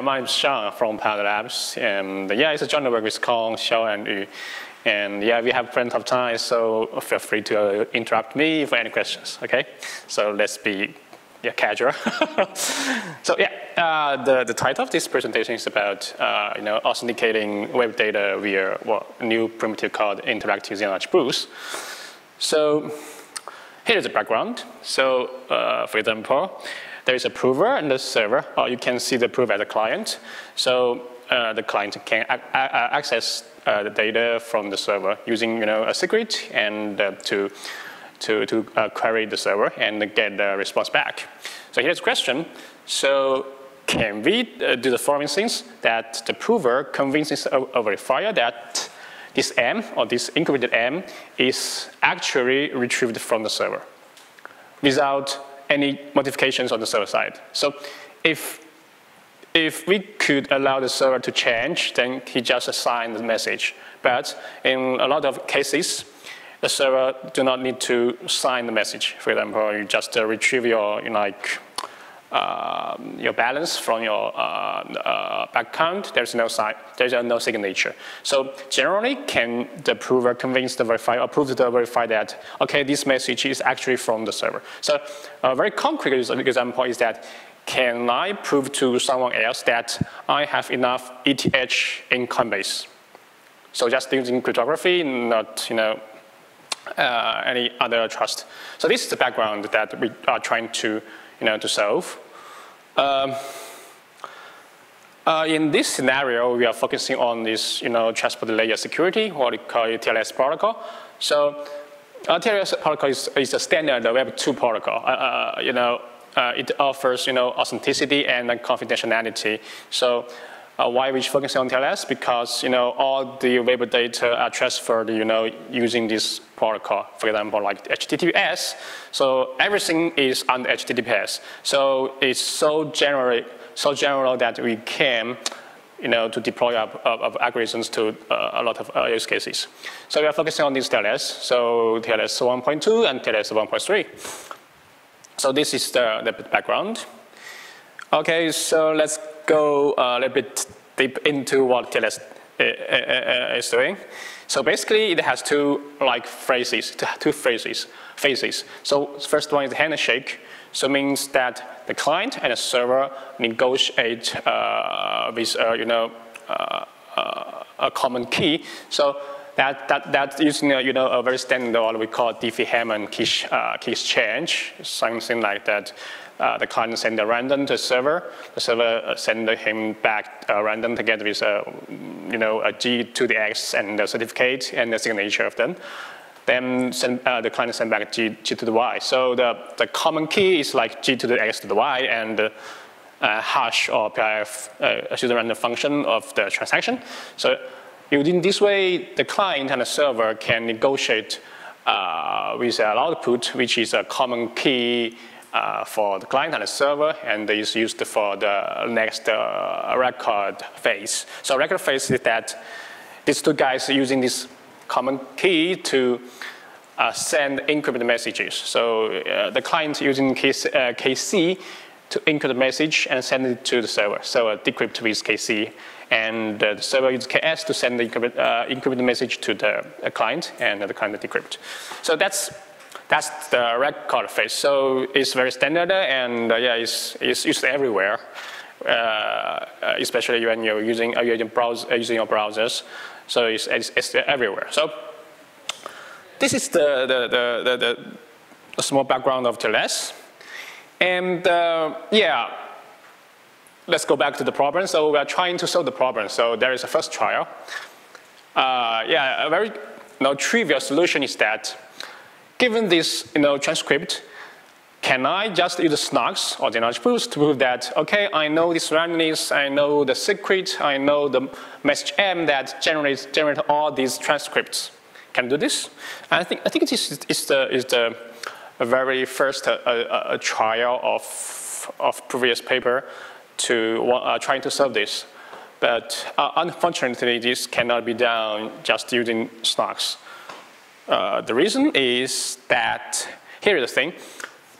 Yeah, my name's Xiang from PADO Labs. And yeah, it's a joint work with Kang, Xiao, and Yu. And yeah, we have plenty of time, so feel free to uh, interrupt me for any questions, okay? So let's be yeah, casual. so yeah, uh, the, the title of this presentation is about uh, you know, authenticating web data via a new primitive called interactive zero Boost. So here's the background. So uh, for example, there is a prover and a server, or you can see the prover as a client. So uh, the client can access uh, the data from the server using you know, a secret and uh, to, to, to uh, query the server and get the response back. So here's a question. So can we uh, do the following things that the prover convinces a, a verifier that this M or this encrypted M is actually retrieved from the server without any modifications on the server side. So if, if we could allow the server to change, then he just assign the message. But in a lot of cases, the server do not need to sign the message. For example, you just uh, retrieve your you know, like your balance from your uh, uh, bank account, there's no sign, there's no signature. So generally, can the prover convince the verifier or prove to the verifier that, okay, this message is actually from the server. So a very concrete example is that, can I prove to someone else that I have enough ETH in Coinbase? So just using cryptography, not, you know, uh, any other trust. So this is the background that we are trying to you know, to solve. Um, uh, in this scenario, we are focusing on this, you know, transport layer security, what we call TLS protocol. So uh, TLS protocol is, is a standard Web 2 protocol. Uh, uh, you know, uh, it offers, you know, authenticity and confidentiality. So uh, why we focus on TLS? Because you know all the web data are transferred, you know, using this protocol. For example, like HTTPS. So everything is on HTTPS. So it's so general, so general that we can, you know, to deploy of, of algorithms to uh, a lot of uh, use cases. So we are focusing on this TLS. So TLS 1.2 and TLS 1.3. So this is the, the background. Okay, so let's go a little bit deep into what TLS uh, uh, uh, is doing. So basically, it has two like phrases, two phrases, phases. So first one is handshake. So it means that the client and the server negotiate uh, with uh, you know uh, a common key. So that that that's using a, you know a very standard what we call Diffie-Hellman key, key exchange, something like that. Uh, the client send a random to the server. The server uh, send him back a random together with a, you know, a G to the X and the certificate and the signature of them. Then send, uh, the client send back G, G to the Y. So the, the common key is like G to the X to the Y and uh, hash or PRF, uh, pseudo-random function of the transaction. So using this way, the client and the server can negotiate uh, with an output, which is a common key uh, for the client and the server, and is used for the next uh, record phase. So record phase is that these two guys are using this common key to uh, send encrypted messages. So uh, the client using KC uh, to encrypt the message and send it to the server. So uh, decrypt with KC. And the server uses KS to send the encrypted, encrypted message to the client, and the client decrypt. So that's that's the record phase. So it's very standard and uh, yeah, it's, it's used everywhere, uh, especially when you're using, uh, using, browse, uh, using your browsers. So it's, it's, it's, everywhere. So this is the, the, the, the, the small background of TLS. And uh, yeah, let's go back to the problem. So we are trying to solve the problem. So there is a first trial. Uh, yeah, a very you know, trivial solution is that given this you know, transcript, can I just use SNARKs or the knowledge proofs to prove that, okay, I know this randomness, I know the secret, I know the message M that generates generate all these transcripts. Can do this? And I think, I think this is the, is the very first uh, uh, trial of, of previous paper to uh, trying to solve this. But uh, unfortunately, this cannot be done just using SNARKs. Uh, the reason is that, here is the thing,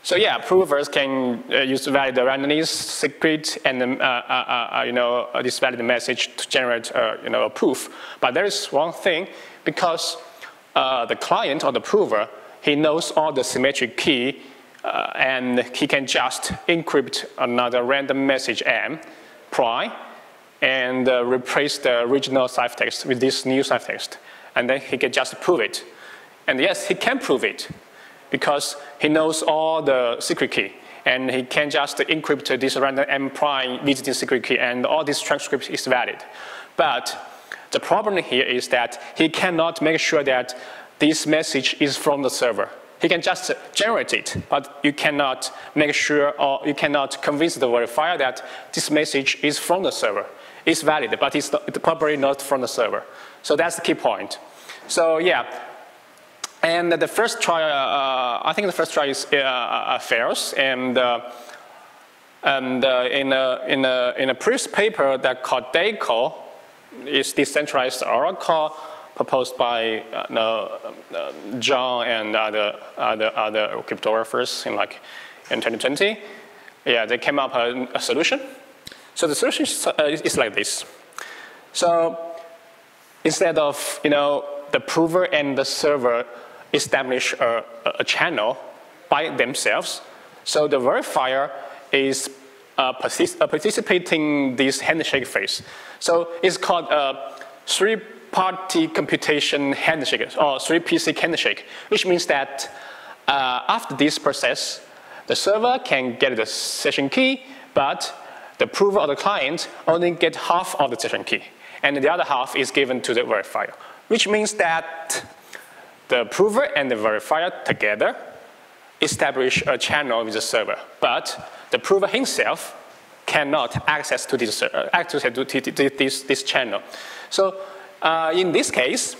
So yeah, provers can uh, use valid randomness secret and um, uh, uh, uh, you know this valid message to generate you know a proof. But there is one thing because the client or the prover he knows all the symmetric key and he can just encrypt another random message m prime and replace the original ciphertext with this new ciphertext, and then he can just prove it. And yes, he can prove it because he knows all the secret key and he can just encrypt this random m prime visiting secret key and all this transcript is valid. But the problem here is that he cannot make sure that this message is from the server. He can just generate it, but you cannot make sure or you cannot convince the verifier that this message is from the server. It's valid, but it's, not, it's probably not from the server. So that's the key point. So yeah, and the first try, uh, I think the first try is, uh, uh fails. And, uh, and uh, in, a, in, a, in a previous paper that called DECO, is decentralized oracle proposed by uh, John and other, other, other cryptographers in like in 2020. Yeah, they came up a, a solution. So the solution is, is like this. So instead of you know the prover and the server establish a, a channel by themselves. So the verifier is uh, partic uh, participating this handshake phase. So it's called a three-party computation handshake or three-PC handshake, which means that uh, after this process, the server can get the session key, but the prover or the client only get half of the session key, and the other half is given to the verifier, which means that the prover and the verifier together establish a channel with the server, but the prover himself cannot access to this, uh, access to this, this channel. So uh, in this case,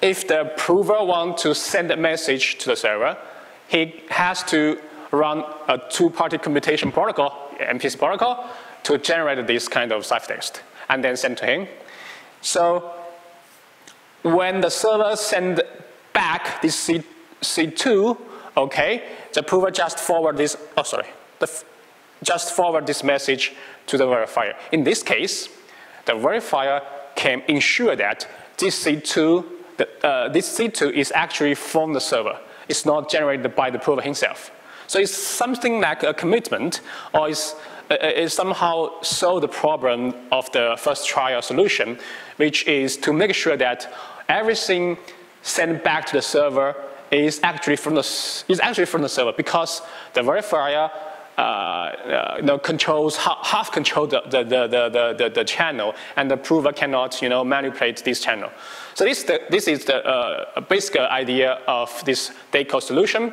if the prover wants to send a message to the server, he has to run a two-party computation protocol, MPC protocol, to generate this kind of ciphertext and then send to him. So when the server send back this C, C2, okay, the prover just forward this, oh sorry, the, just forward this message to the verifier. In this case, the verifier can ensure that this C2, the, uh, this C2 is actually from the server. It's not generated by the prover himself. So it's something like a commitment or it's, uh, it somehow solve the problem of the first trial solution, which is to make sure that everything sent back to the server is actually from the, is actually from the server because the verifier uh, uh, you know, controls, half, half control the, the, the, the, the, the, channel and the prover cannot you know, manipulate this channel. So this, the, this is the uh, basic idea of this Deco solution.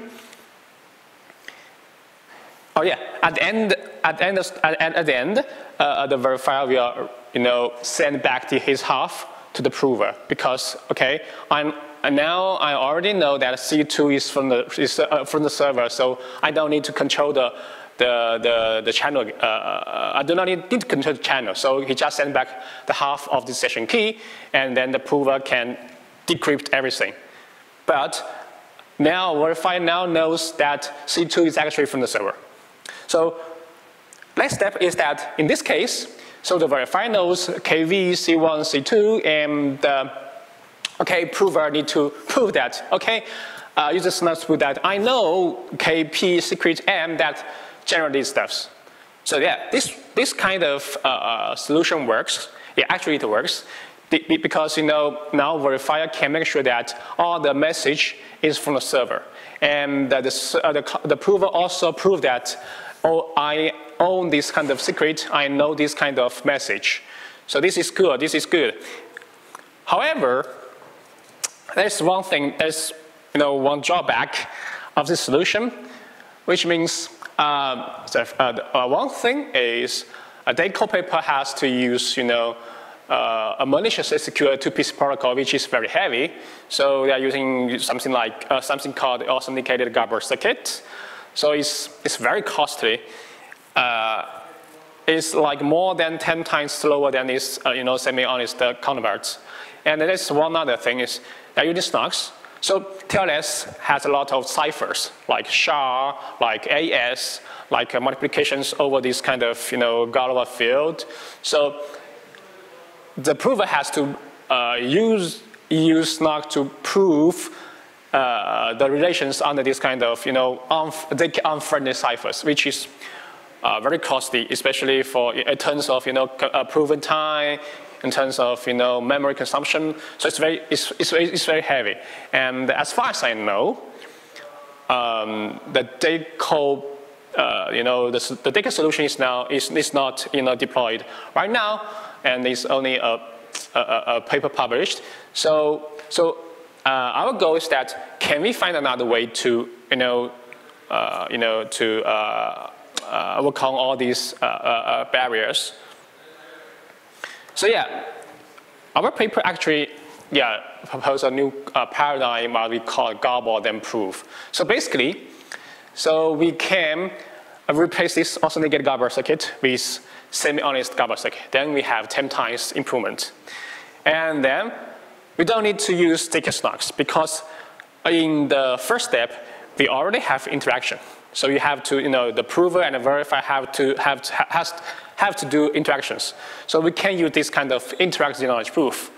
Oh yeah, at the end, at the end, at, at the end uh, the verifier will you know, send back the, his half to the prover because, okay, I'm, now I already know that C2 is from the, is, uh, from the server, so I don't need to control the, the, the, the channel. Uh, uh I do not need, need, to control the channel. So he just sent back the half of the session key, and then the prover can decrypt everything. But now verifier now knows that C2 is actually from the server. So next step is that in this case, so the verifier knows KV, C1, C2, and uh, okay, prover need to prove that. Okay, uh, user must prove that I know KP secret M that generate these stuffs. So yeah, this, this kind of uh, uh solution works. Yeah, actually it works because you know now verifier can make sure that all the message is from the server, and the, the, the prover also prove that oh I own this kind of secret, I know this kind of message. So this is good, this is good. However, there's one thing, there's you know, one drawback of this solution, which means uh, uh, one thing is a DECO paper has to use, you know, uh, a maliciously secure two-PC protocol, which is very heavy. So they are using something like uh, something called authenticated garbled circuit. So it's, it's very costly uh, is like more than 10 times slower than its uh, you know, semi-honest uh, counterparts. And there's one other thing is that SNARKs. So TLS has a lot of ciphers, like SHA, like AES, like uh, multiplications over this kind of, you know, Galois field. So the prover has to uh, use, use SNARK to prove uh, the relations under this kind of, you know, unf unfriendly ciphers, which is uh, very costly, especially for in terms of, you know, uh, proven time, in terms of, you know, memory consumption. So it's very, it's, it's, it's very heavy. And as far as I know, um, the DECO, uh, you know, the, the DECO solution is now, is, is not, you know, deployed right now, and it's only a, a, a paper published. So, so uh, our goal is that can we find another way to, you know, uh, you know, to uh, uh, overcome all these uh, uh, barriers. So yeah, our paper actually, yeah, proposed a new paradigm what we call garble then proof. So basically, so we can replace this authenticated garbled circuit with semi-honest garbled circuit. Then we have 10 times improvement. And then we don't need to use sticky snarks because in the first step, we already have interaction. So you have to, you know, the prover and the verifier have to, have to, has, have to do interactions. So we can use this kind of interactive knowledge proof.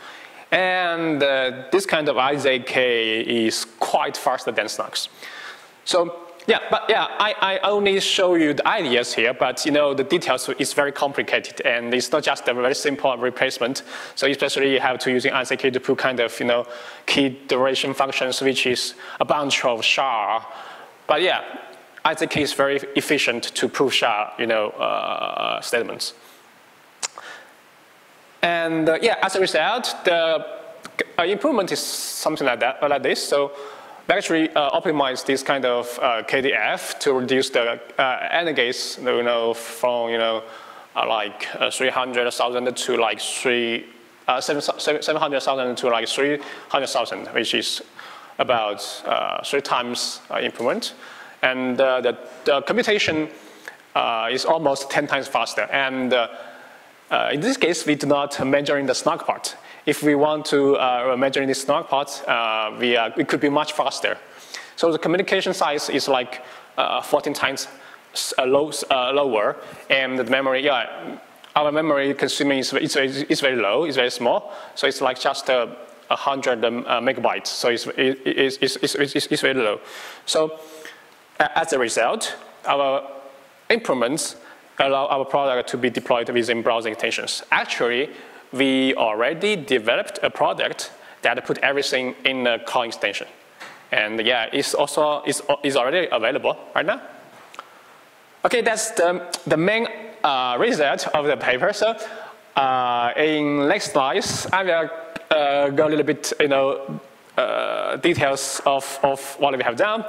And uh, this kind of IZK is quite faster than snarks. So yeah, but yeah, I, I only show you the ideas here, but you know, the details is very complicated and it's not just a very simple replacement. So especially you have to using IZK to prove kind of, you know, key derivation functions, which is a bunch of SHA. But yeah, IZK is very efficient to prove SHA, you know, uh, statements. And uh, yeah, as a result, the uh, improvement is something like that, like this. So we actually uh, optimize this kind of uh, KDF to reduce the uh, gates, you know, from you know uh, like uh, 300,000 to like three, uh, 700,000 to like 300,000, which is about three times improvement. And the, the, computation is almost 10 times faster. And in this case, we do not measure in the SNARK part if we want to uh, measure in the SNARK part, uh, we, uh, it could be much faster. So the communication size is like uh, 14 times uh, low, uh, lower, and the memory, yeah, our memory consuming is, is, is very low, it's very small, so it's like just a, 100 um, megabytes, so it's, it, it's, it's, it's, it's very low. So as a result, our improvements allow our product to be deployed within browser extensions. Actually, we already developed a product that put everything in a call extension. And yeah, it's also it's, it's already available right now. Okay, that's the, the main uh, result of the paper. So uh, in next slides, I will uh, go a little bit, you know, uh, details of, of what we have done.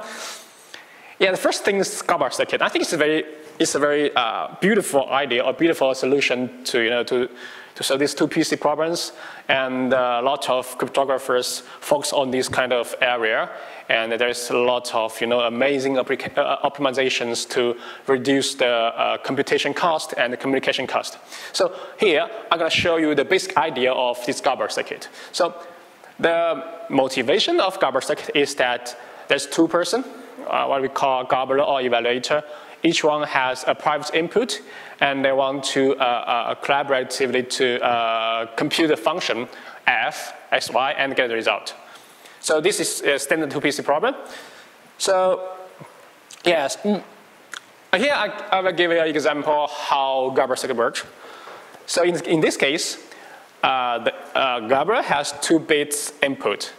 Yeah, the first thing is garbled circuit. I think it's a very, it's a very uh, beautiful idea or beautiful solution to, you know, to to solve these two PC problems. And uh, a lot of cryptographers focus on this kind of area. And there's a lot of you know, amazing uh, optimizations to reduce the uh, computation cost and the communication cost. So here, I'm going to show you the basic idea of this circuit. So the motivation of garbled circuit is that there's two person, uh, what we call garbler or evaluator. Each one has a private input and they want to uh, uh, collaboratively to uh, compute a function f, x, y, and get the result. So this is a standard 2PC problem. So yes, mm, here I, I, will give you an example how garbled circuit works. So in, in this case, uh, the uh, has two bits input.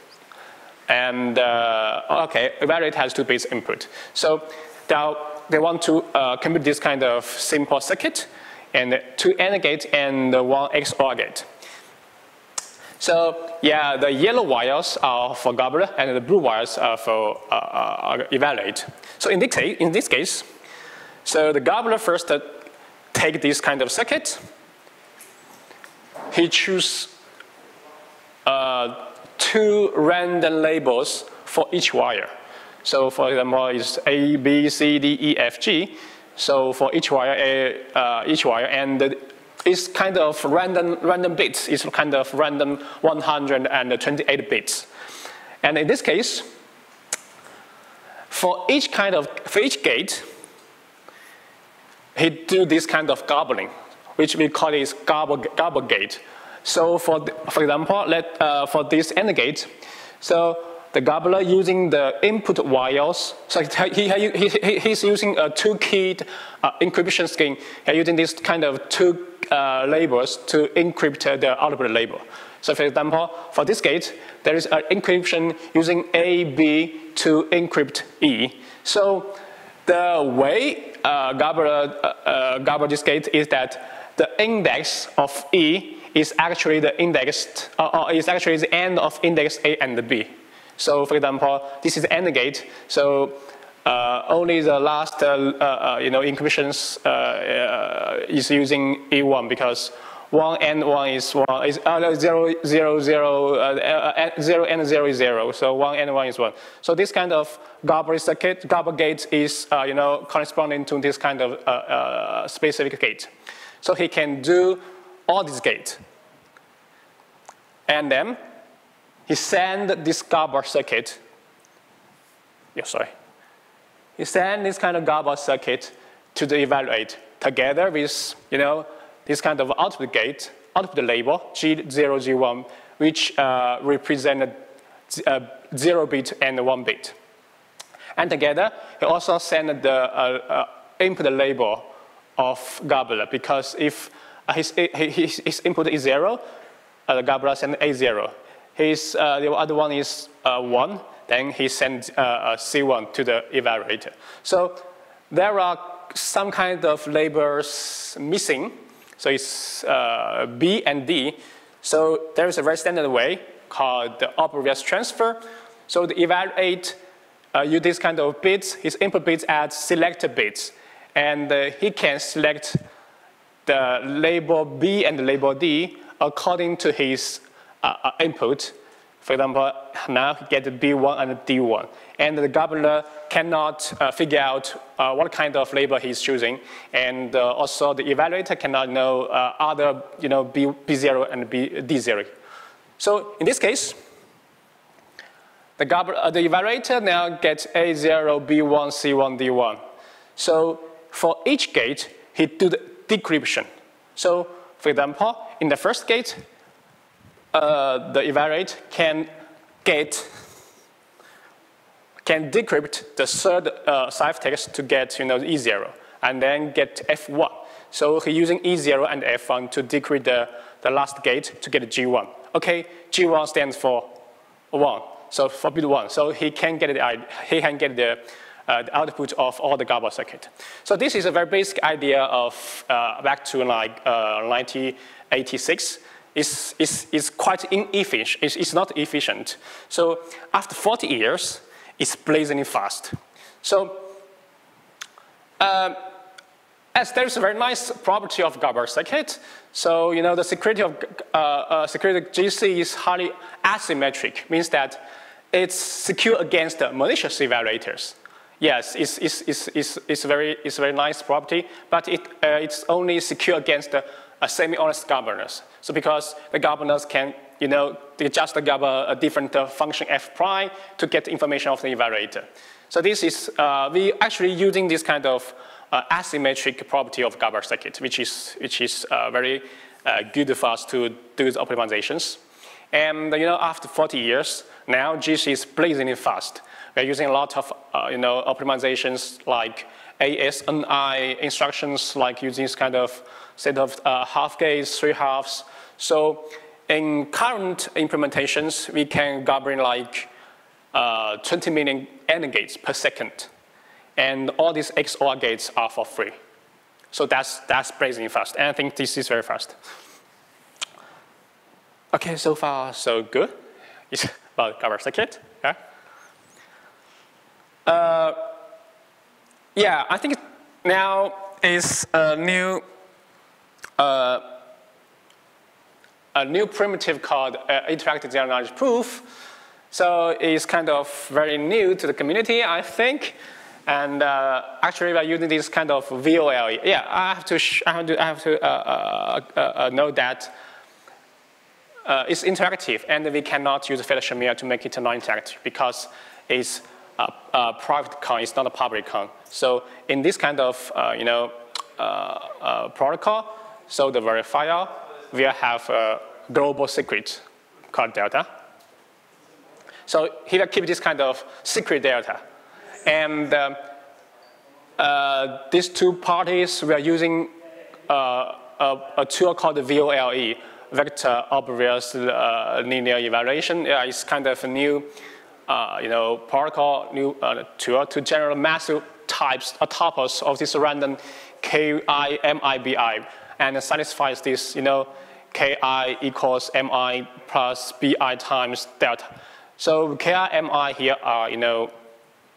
And uh, okay, evaluate has two bits input. So now they want to uh, compute this kind of simple circuit and two AND gate and one XOR gate. So yeah, the yellow wires are for garbler and the blue wires are for uh, uh, evaluate. So in this, case, in this case, so the garbler first uh, take this kind of circuit. He choose uh, two random labels for each wire. So for example, it's A, B, C, D, E, F, G. So for each wire, A, uh, each wire, and it's kind of random, random bits. It's kind of random 128 bits. And in this case, for each kind of, for each gate, he do this kind of garbling, which we call is garble, garble gate. So for, for example, let, uh, for this AND gate, so the garbler using the input wires, so he, he, he, he's using a two-keyed uh, encryption scheme. He's using this kind of two uh, labels to encrypt the output label. So for example, for this gate, there is an encryption using A, B to encrypt E. So the way uh, garble, uh, uh, this gate is that the index of E is actually the index, uh, uh, is actually the end of index A and B. So for example, this is the gate. So uh, only the last, uh, uh, you know, uh, is using E1 because one and one is one is uh, zero, zero, zero, uh, uh, zero and zero is zero. So one and one is one. So this kind of garbled circuit, garbled gate is uh, you know corresponding to this kind of specific gate. So he can do all these gates, and then he send this garbled circuit. Yeah, sorry. He send this kind of garbled circuit to the evaluate together with you know this kind of output gate, output label, G0, G1, which uh, represent a, zero bit and one bit. And together, he also send the uh, uh, input label of garbler because if uh, his, his, his, input is zero, uh, the garbler send A0. His, uh, the other one is uh, one, then he sends uh, C1 to the evaluator. So there are some kind of labels missing so it's uh, B and D. So there is a very standard way called the oblivious transfer. So the evaluate uh, use this kind of bits, his input bits as selected bits. And uh, he can select the label B and the label D according to his uh, uh input. For example, now he gets B1 and D1. And the garbler cannot uh, figure out uh, what kind of label he's choosing. And uh, also the evaluator cannot know uh, other, you know, B, B0 and B, D0. So in this case, the, the evaluator now gets A0, B1, C1, D1. So for each gate, he do the decryption. So for example, in the first gate, uh, the evaluate can get can decrypt the third uh, ciphertext to get you know E0 and then get F1. So he's using E0 and F1 to decrypt the, the last gate to get G1. Okay, G1 stands for 1, so for bit 1. So he can get the, he can get the, uh, the output of all the garbled circuit. So this is a very basic idea of uh, back to like uh, 1986 It's, is, is quite inefficient. It's, it's not efficient. So after 40 years, it's blazingly fast. So um, as there's a very nice property of garbled circuit, so you know the security of uh, uh, security GC is highly asymmetric, means that it's secure against malicious evaluators. Yes, it's, it's, it's, it's, it's, very, it's a very nice property, but it, uh, it's only secure against uh, semi-honest garblers. So because the garblers can, you know, they just garble a different uh, function f prime to get information of the evaluator. So this is, uh, we actually using this kind of uh, asymmetric property of garbled circuit, which is, which is uh, very uh, good for us to do the optimizations. And you know, after 40 years, now GC is blazingly fast. We're using a lot of uh, you know, optimizations like AES-NI instructions, like using this kind of set of uh, half gates, three halves. So in current implementations, we can garble like uh, 20 million AND gates per second. And all these XOR gates are for free. So that's, that's blazing fast. And I think this is very fast. Okay, so far so good. It's about garbled circuit. Yeah. Uh, yeah, I think now is a new uh, a new primitive called uh, interactive zero knowledge proof. So it's kind of very new to the community, I think. And uh, actually, we're using this kind of VOLE. Yeah, I have to, I have to, I have to uh, uh, uh, uh, that it's interactive, and we cannot use Fiat to make it non-interactive because it's private key, it's not a public key. So in this kind of uh, you know uh, uh, protocol, so the verifier will have a global secret called delta. So he will keep this kind of secret delta, and um, uh, these two parties were using uh, a, a, tool called VOLE, Vector Oblivious uh, Linear Evaluation. Yeah, it's kind of a new, you know, protocol, new uh, tool to generate massive types, tuples of this random KI, and satisfies this, you know, Ki equals Mi plus Bi times delta. So Ki, Mi here are, you know,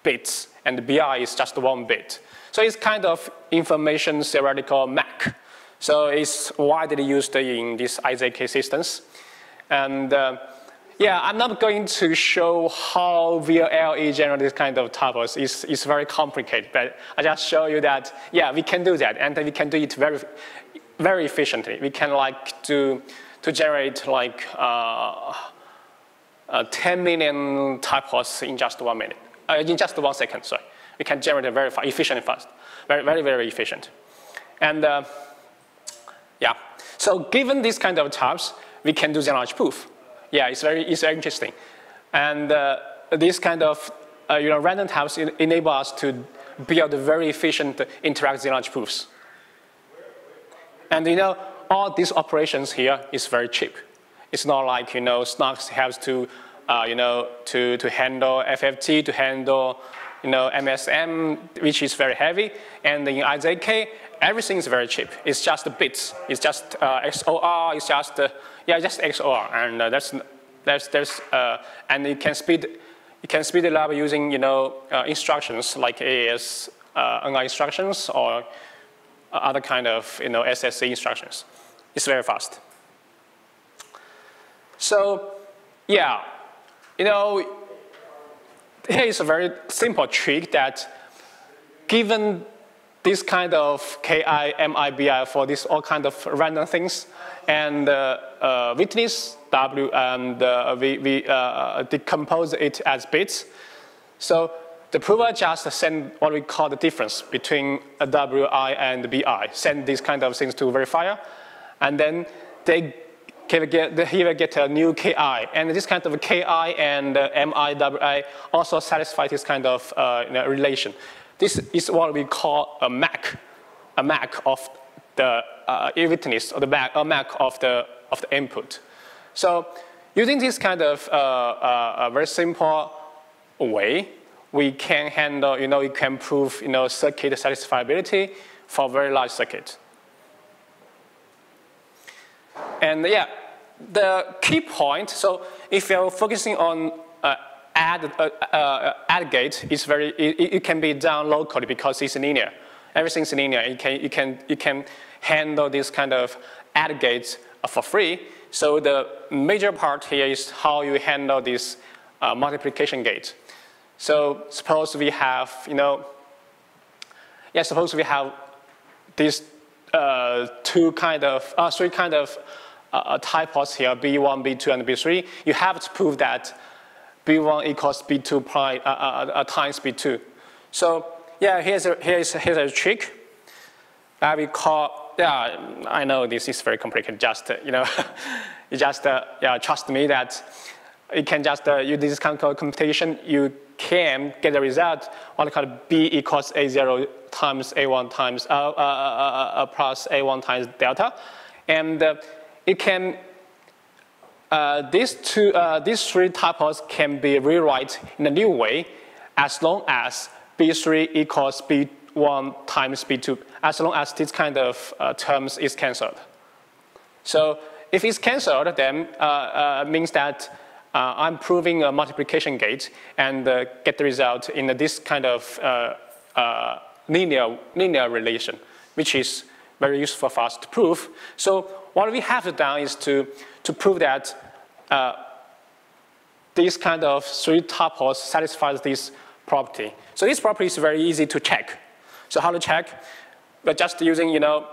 bits, and Bi is just one bit. So it's kind of information theoretical MAC. So it's widely used in these IZK systems. And uh, yeah, I'm not going to show how VOLE generate this kind of tuples. It's, it's very complicated, but I just show you that, yeah, we can do that, and we can do it very, very efficiently. We can like do, to generate like uh, uh, 10 million tuples in just one minute, uh, in just one second, sorry we can generate very fast, efficient fast, very, very, very efficient. And uh, yeah, so given this kind of types, we can do the large proof. Yeah, it's very, it's very interesting. And uh, this kind of uh, you know, random types enable us to build very efficient interact zero-knowledge proofs. And you know, all these operations here is very cheap. It's not like you know, Snarks has to, uh, you know, to, to handle FFT, to handle you know, MSM, which is very heavy, and in IZK, everything is very cheap. It's just bits. It's just uh, XOR. It's just uh, yeah, just XOR, and uh, that's that's there's uh, and you can speed you can speed it up using you know uh, instructions like AES uh, NI instructions or other kind of you know SSE instructions. It's very fast. So yeah, you know here is a very simple trick that given this kind of Ki, Mi, Bi for this all kind of random things, and uh, uh, witness W, and uh, we, we uh, decompose it as bits. So the prover just send what we call the difference between a Wi and Bi, send these kind of things to verifier, and then they can get, he will get a new Ki. And this kind of Ki and uh, MIWI also satisfy this kind of uh, you know, relation. This is what we call a MAC, a MAC of the uh, witness, or the MAC, a MAC of the, of the input. So using this kind of uh, uh, very simple way, we can handle, you know, we can prove, you know, circuit satisfiability for very large circuit. And yeah, the key point, so if you're focusing on uh, add, uh, uh, add gate, it's very, it, it, can be done locally because it's linear. Everything's linear. You can, you can, you can handle this kind of add gates for free. So the major part here is how you handle this uh, multiplication gate. So suppose we have, you know, yeah, suppose we have these uh, two kind of, uh, three kind of uh, typos here, B1, B2, and B3, you have to prove that B1 equals B2 pi, uh, uh, uh, times B2. So yeah, here's a, here's, here's a trick that we call, yeah, I know this is very complicated, just, you know, you just uh, yeah, trust me that you can just uh, use this kind of computation, you can get the result, what called B equals A0 times A1 times, uh, uh, uh, plus A1 times delta. And it can, uh, these, two, uh, these three tuples can be rewrite in a new way as long as B3 equals B1 times B2, as long as this kind of uh, terms is cancelled. So if it's cancelled, then uh, uh, means that uh, I'm proving a multiplication gate and get the result in this kind of linear, linear relation, which is very useful for us to prove. So what we have done is to, to prove that uh, this kind of three tuples satisfies this property. So this property is very easy to check. So how to check? But just using, you know,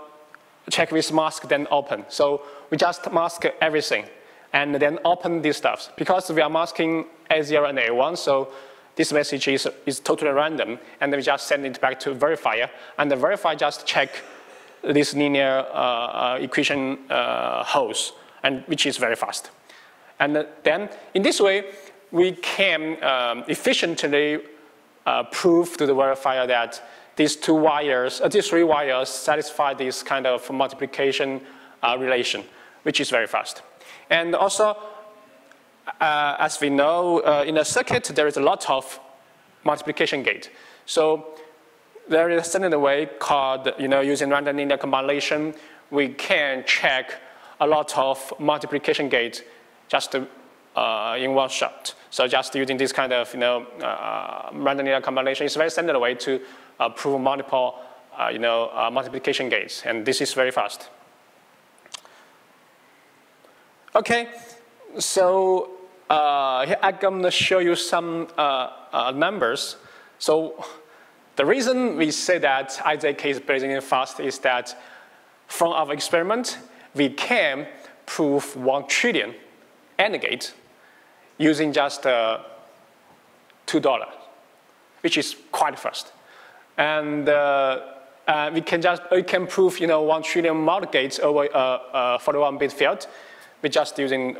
check with mask then open. So we just mask everything. and then open these stuffs. Because we are masking A0 and A1, so this message is, is totally random, and then we just send it back to verifier, and the verifier just check this linear uh, equation uh, holds, and which is very fast. And then, in this way, we can um, efficiently uh, prove to the verifier that these two wires, uh, these three wires satisfy this kind of multiplication uh, relation, which is very fast. And also, uh, as we know, uh, in a circuit, there is a lot of multiplication gate. So there is a certain way called, you know, using random linear combination, we can check a lot of multiplication gate just uh, in one shot. So just using this kind of, you know, uh, random linear combination is a very standard way to uh, prove multiple, uh, you know, uh, multiplication gates, and this is very fast. Okay, so uh, I'm going to show you some numbers. So the reason we say that IZK is blazing fast is that from our experiment, we can prove one trillion AND gate using just uh, $2, which is quite fast. And uh, uh, we can just we can prove you know one trillion multi gates over uh, uh, 41 bit field with just using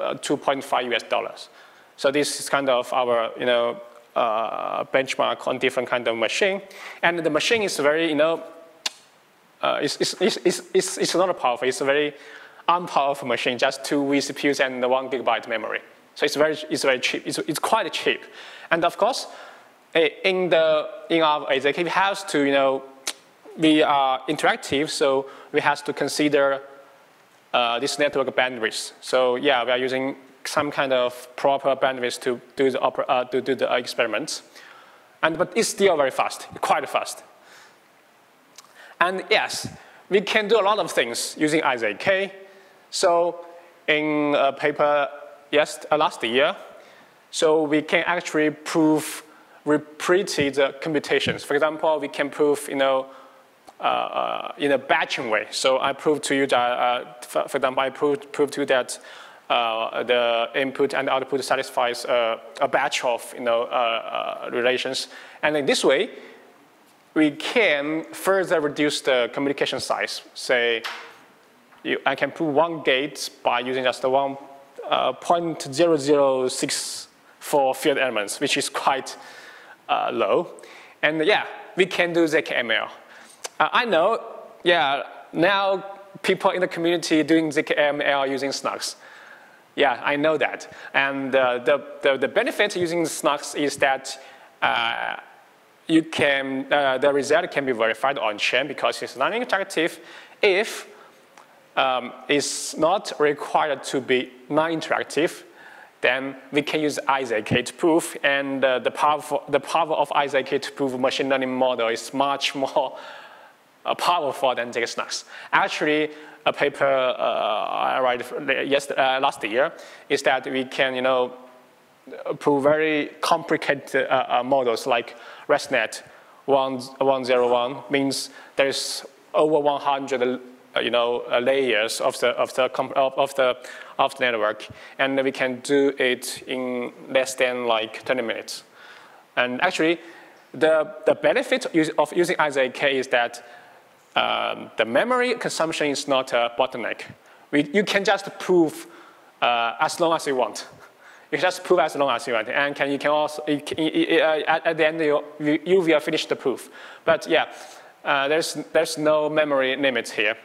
uh, 2.5 US dollars. So this is kind of our you know uh, benchmark on different kind of machine, and the machine is very you know it's, it's, it's, it's, it's not powerful. It's a very unpowerful machine, just two vCPUs and one gigabyte memory. So it's very, it's very cheap. It's, it's quite cheap. And of course, eh, in, the, in our IZK, we have to, you know, we are interactive, so we have to consider uh, this network bandwidth. So yeah, we are using some kind of proper bandwidth to do the, uh, to do the experiments. And, but it's still very fast, quite fast. And yes, we can do a lot of things using IZK. So in a paper yes, uh, last year. So we can actually prove repeated computations. For example, we can prove, you know, uh, uh, in a batching way. So I proved to you that, uh, for, example, I proved, proved to you that uh, the input and output satisfies uh, a batch of, you know, relations. And in this way, we can further reduce the communication size. Say, you, I can prove one gate by using just the one uh, 0.0064 field elements, which is quite uh, low. And yeah, we can do ZKML. Uh, I know, yeah, now people in the community doing ZKML using SNARKs. Yeah, I know that. And uh, the, the, the, benefit using SNARKs is that uh, you can, uh, the result can be verified on chain because it's non-interactive if um, is not required to be non-interactive, then we can use IZK to prove, and uh, the, power the power of IZK to prove machine learning model is much more uh, powerful than zkSNARKs. Actually, a paper uh, I read uh, last year is that we can, you know, prove very complicated uh, uh, models like ResNet 101 means there's over 100 uh, you know, uh, layers of the, of, the, of, the, of the network. And we can do it in less than like 20 minutes. And actually, the, the benefit of using IZK is that um, the memory consumption is not a bottleneck. We, you can just prove uh, as long as you want. You can just prove as long as you want, and can, you can also, you can, uh, at, at, the end, you, you will finish the proof. But yeah, uh, there's, there's no memory limit here.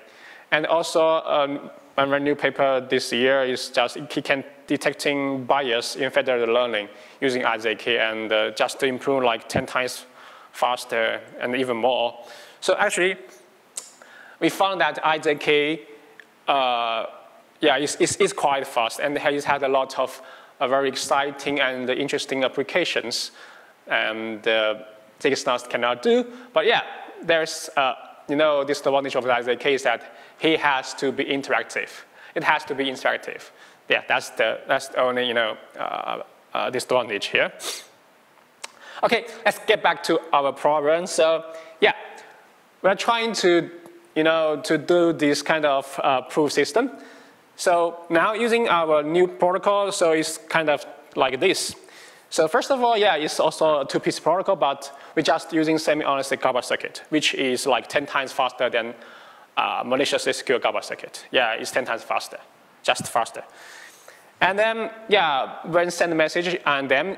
And also, um, my new paper this year is just can detecting bias in federated learning using IZK and uh, just to improve like 10 times faster and even more. So actually, we found that IZK, uh, yeah, is, is, is, quite fast and has had a lot of uh, very exciting and interesting applications and uh, ZK cannot do. But yeah, there's, uh, you know, this advantage of the IZK is that he has to be interactive. It has to be interactive. Yeah, that's the, that's the only, you know, uh, uh, disadvantage here. Okay, let's get back to our problem. So yeah, we're trying to, you know, to do this kind of uh, proof system. So now using our new protocol, so it's kind of like this. So first of all, yeah, it's also a two-PC protocol, but we're just using semi-honest garbage circuit, which is like 10 times faster than uh, maliciously secure garbled circuit. Yeah, it's 10 times faster, just faster. And then, yeah, when send a message and then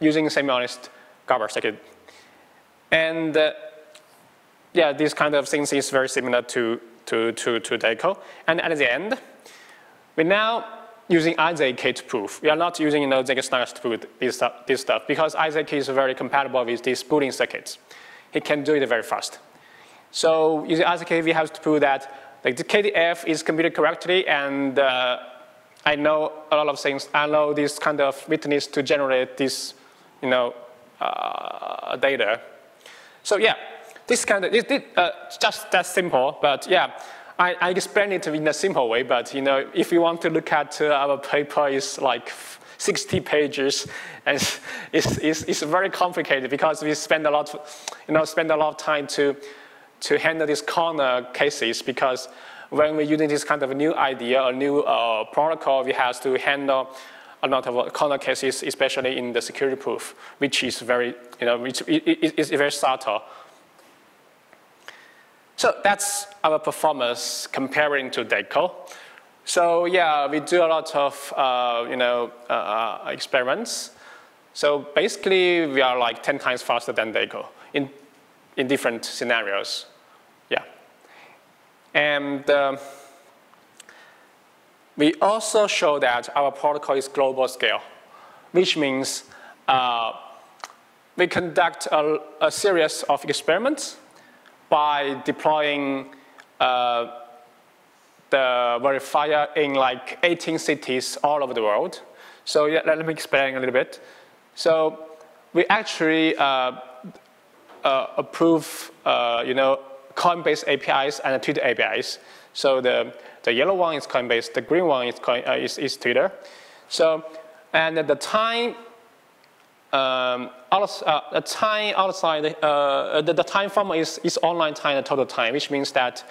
using semi-honest garbled circuit. And uh, yeah, this kind of things is very similar to, to, to, to DECO. And at the end, we now using IZK to prove. We are not using you know, Zegas to prove this stuff, this stuff because IZK is very compatible with these Boolean circuits. He can do it very fast. So using we have to prove that like, the KDF is computed correctly and uh, I know a lot of things. I know this kind of witness to generate this you know, uh, data. So yeah, this kind of, uh, just that simple, but yeah, I, I explain it in a simple way, but you know, if you want to look at uh, our paper, it's like 60 pages, and it's, it's, it's, very complicated because we spend a lot, you know, spend a lot of time to, to handle these corner cases because when we're using this kind of new idea, a new uh, protocol, we have to handle a lot of corner cases, especially in the security proof, which is very, you know, which is very subtle. So that's our performance comparing to DECO. So yeah, we do a lot of uh, you know uh, uh, experiments. So basically, we are like 10 times faster than DECO in in different scenarios. Yeah, and um, we also show that our protocol is global scale, which means uh, we conduct a, a series of experiments by deploying uh, the verifier in like 18 cities all over the world. So yeah, let me explain a little bit. So we actually uh, approve, uh, you know, Coinbase APIs and Twitter APIs. So the, the yellow one is Coinbase, the green one is, Coin, uh, is, is Twitter. So, and the time um, uh, time outside, uh, the, the, time from is, is online time and total time, which means that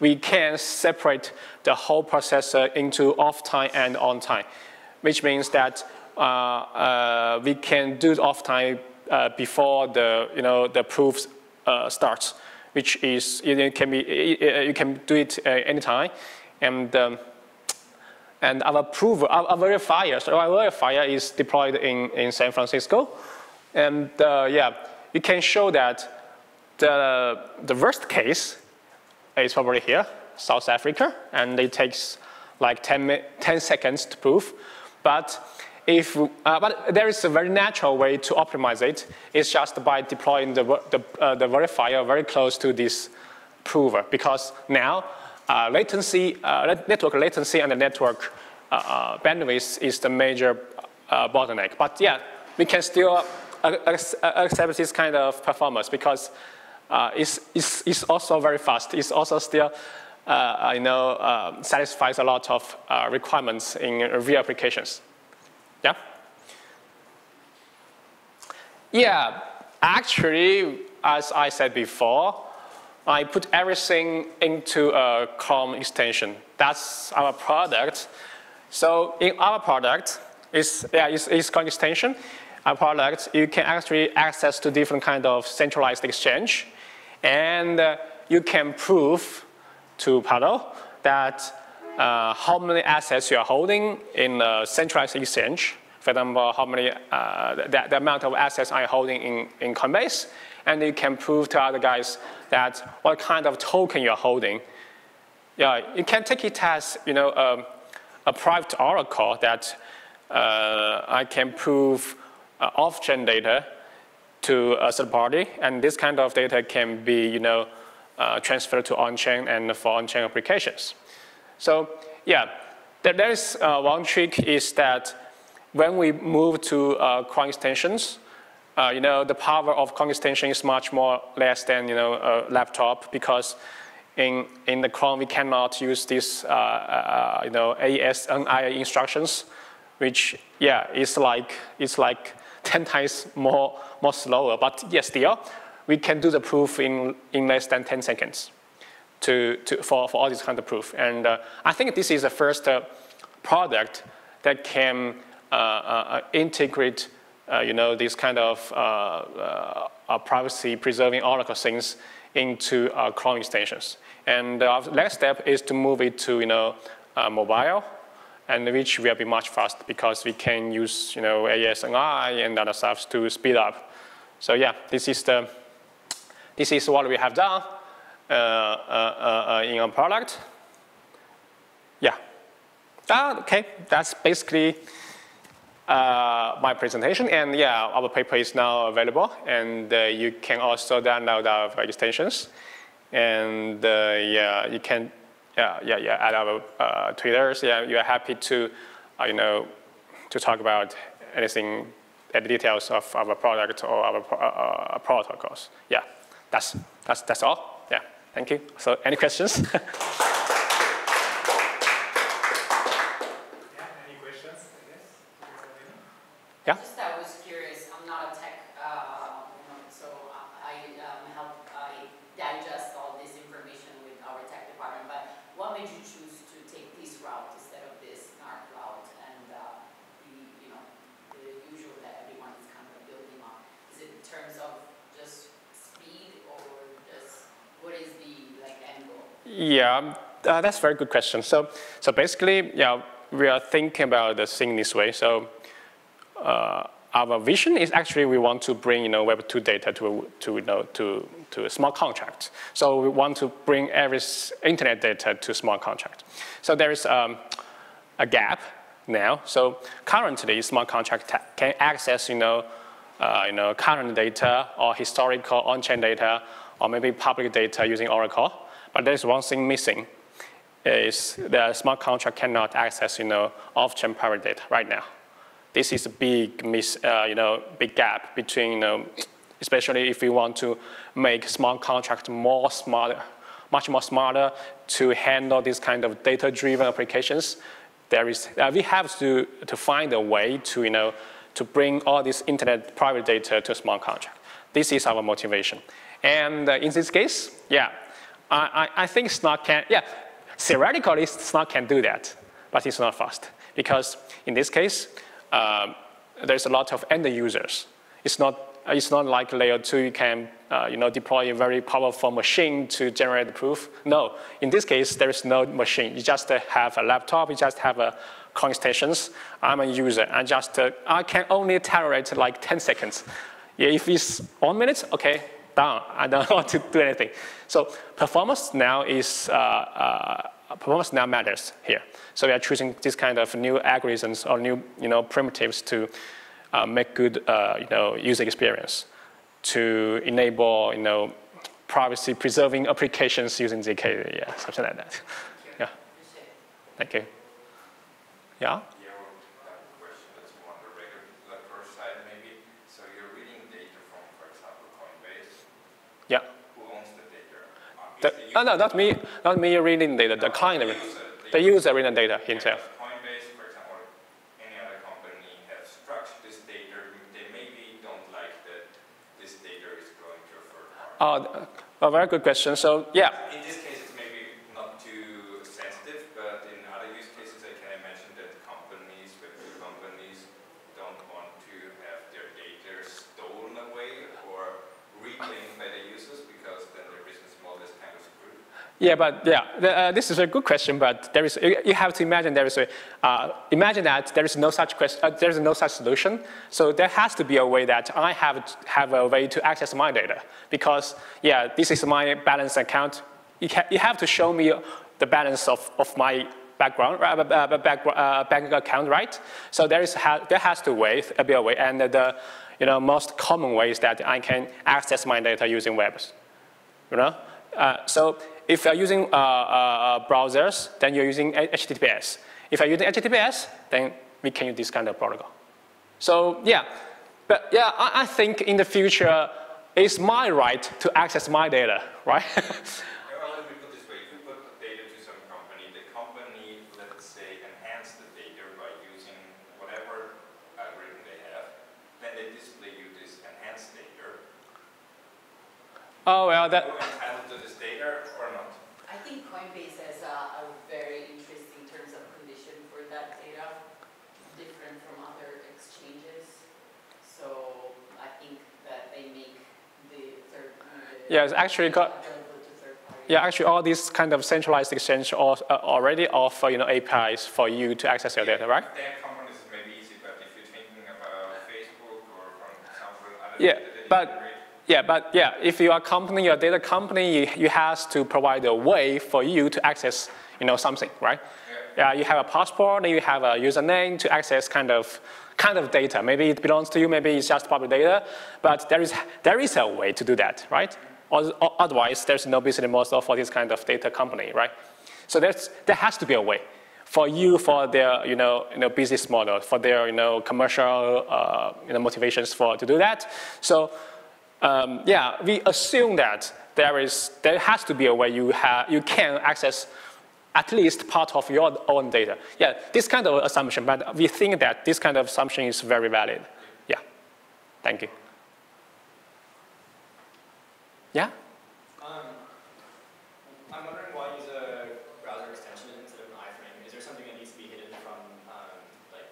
we can separate the whole processor into off time and on time, which means that uh, uh we can do off time uh, before the, you know, the proof uh, starts, which is, it can be, you can do it anytime. And um, and our our, our verifier, so our verifier is deployed in, in San Francisco. And uh, yeah, you can show that the, the worst case is probably here, South Africa, and it takes like 10, 10 seconds to prove. But if, uh, but there is a very natural way to optimize it. It's just by deploying the, the, uh, the verifier very close to this prover, because now uh, latency, uh, network latency and the network uh, uh, bandwidth is the major bottleneck. But yeah, we can still accept this kind of performance because it's, it's, it's also very fast. It's also still you know, uh, satisfies a lot of requirements in real applications. Yeah? Yeah, actually, as I said before, I put everything into a Chrome extension. That's our product. So in our product, it's, yeah, it's, it's called extension. Our product, you can actually access to different kind of centralized exchange. And uh, you can prove to PADO that uh, how many assets you are holding in a centralized exchange. For example, how many, uh, the, the, amount of assets are you holding in, in Coinbase. And you can prove to other guys that what kind of token you're holding. Yeah, you can take it as you know, a, a private oracle that uh, I can prove uh, off-chain data to a third party, and this kind of data can be you know, uh, transferred to on-chain and for on-chain applications. So yeah, there is uh, one trick is that when we move to uh, Chrome extensions, uh, you know, the power of Chrome extension is much more less than, you know, a laptop because in, in the Chrome we cannot use this, uh, uh, you know, AES-NI instructions, which, yeah, it's like, it's like 10 times more, more slower. But yes, still, we can do the proof in, in less than 10 seconds to, to, for, for all this kind of proof. And uh, I think this is the first uh, product that can uh, uh, integrate, uh, you know, these kind of privacy preserving Oracle things into Chrome extensions. And our next step is to move it to, you know, mobile, and which will be much faster because we can use, you know, AES-NI and other stuff to speed up. So yeah, this is the, this is what we have done uh, uh, uh, in our product. Yeah. Ah, okay, that's basically uh, my presentation. And yeah, our paper is now available. And uh, you can also download our extensions. And uh, yeah, you can yeah, yeah, yeah, at our uh, Twitters, yeah, you are happy to, uh, you know, to talk about anything, the details of our product or our uh, uh protocols. Yeah, that's, that's, that's all. Yeah, thank you. So any questions? Yeah. Just I was curious. I'm not a tech, uh, so I um, help I digest all this information with our tech department. But what made you choose to take this route instead of this SNARK route and uh, the you know the usual that everyone is kind of building on? Is it in terms of just speed or just what is the like end goal? Yeah, uh, that's a very good question. So so basically, yeah, we are thinking about the thing this way. So uh, our vision is actually we want to bring you know, Web 2 data to, to, you know, to, to a smart contract. So we want to bring every internet data to smart contract. So there is um, a gap now. So currently, smart contract can access you know, uh, you know, current data or historical on-chain data or maybe public data using Oracle. But there's one thing missing is the smart contract cannot access you know, off-chain private data right now this is a big miss, uh, you know, big gap between, you know, especially if we want to make smart contract more smarter, much more smarter to handle this kind of data-driven applications. There is, uh, we have to, to find a way to, you know, to bring all this internet private data to smart contract. This is our motivation. And uh, in this case, yeah, I, I, I think Snark can, yeah, theoretically Snark can do that, but it's not fast. Because in this case, um, there's a lot of end users. It's not, it's not like layer two, you can uh, you know, deploy a very powerful machine to generate the proof. No, in this case, there is no machine. You just uh, have a laptop, you just have a Chrome stations. I'm a user, I just, uh, I can only tolerate like 10 seconds. If it's one minute, okay, done. I don't want to do anything. So performance now is, uh, uh performance now matters here. So we are choosing this kind of new algorithms or new you know, primitives to uh, make good uh, you know, user experience, to enable you know, privacy preserving applications using ZK, yeah, something like that. Yeah. Thank you. Yeah? Yeah, Who owns the, oh, no, not me, not me reading data, the client, the user reading data himself. Coinbase, for example, any other company has structured this data, they maybe don't like that this data is going to a third party. Oh, a very good question. So, yeah. In this case, it's maybe not too sensitive, but in other use cases, I can imagine that companies, web companies, don't want to have their data stolen away or reclaimed by the users because then their business model is kind of screwed? Yeah, but yeah, uh, this is a good question. But there is, you have to imagine there is a, uh, imagine that there is no such question, uh, there is no such solution. So there has to be a way that I have have a way to access my data because yeah, this is my balance account. You, you have to show me the balance of, of my background, uh, back, uh, bank account, right? So there is there has to way, be a way, and the you know, most common ways that I can access my data using webs. You know? Uh, so if you're using uh, uh, browsers, then you're using HTTPS. If you're using HTTPS, then we can use this kind of protocol. So yeah, but yeah, I, I think in the future, it's my right to access my data, right? If you put data to some company, the company let's say enhance the data by using whatever algorithm they have, then they display you this enhanced data. Oh, well, that think Coinbase has a, a very interesting terms of condition for that data, different from other exchanges. So I think that they make the third. Uh, yeah, it's actually got. Yeah, actually, all these kind of centralized exchange uh, already offer you know APIs for you to access your data, right? Yeah, but yeah, but yeah, if you are a company, you're a data company, you, you have to provide a way for you to access, you know, something, right? Yeah, you have a passport, and you have a username to access kind of, kind of data. Maybe it belongs to you, maybe it's just public data, but there is, there is a way to do that, right? Or, or otherwise, there's no business model for this kind of data company, right? So there's, there has to be a way for you, for their, you know, you know, business model, for their, you know, commercial, uh, you know, motivations for to do that. So um, yeah, we assume that there is there has to be a way you have you can access at least part of your own data. Yeah, this kind of assumption, but we think that this kind of assumption is very valid. Yeah, thank you. Yeah. Um, I'm wondering why use a browser extension instead of an iframe. Is there something that needs to be hidden from um, like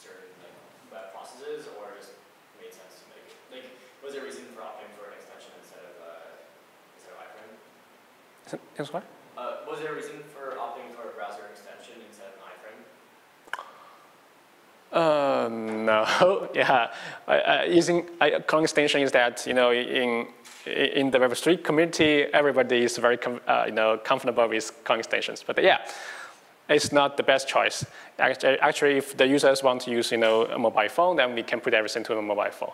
certain like web processes, or just made sense to make it? Like, was there a reason for opting for an extension instead of uh, instead of iframe? Yes, what? Uh, was there a reason for opting for a browser extension instead of an iframe? Uh, no, yeah. Uh, uh, using uh, Chrome extension is that you know in in the Web3 community, everybody is very com- uh, you know comfortable with Chrome extensions. But yeah, it's not the best choice. Actually, actually, if the users want to use you know a mobile phone, then we can put everything to a mobile phone,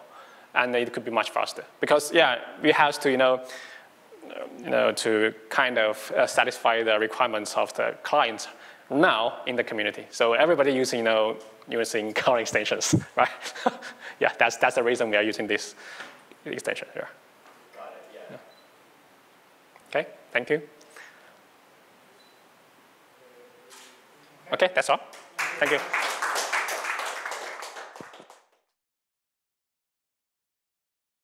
and it could be much faster. Because yeah, we have to you know you know, to kind of uh, satisfy the requirements of the client now in the community. So everybody using, you know, using Chrome extensions, right? yeah, that's, that's the reason we are using this extension here. Got it. Yeah. Okay, thank you. Okay, that's all. Thank you.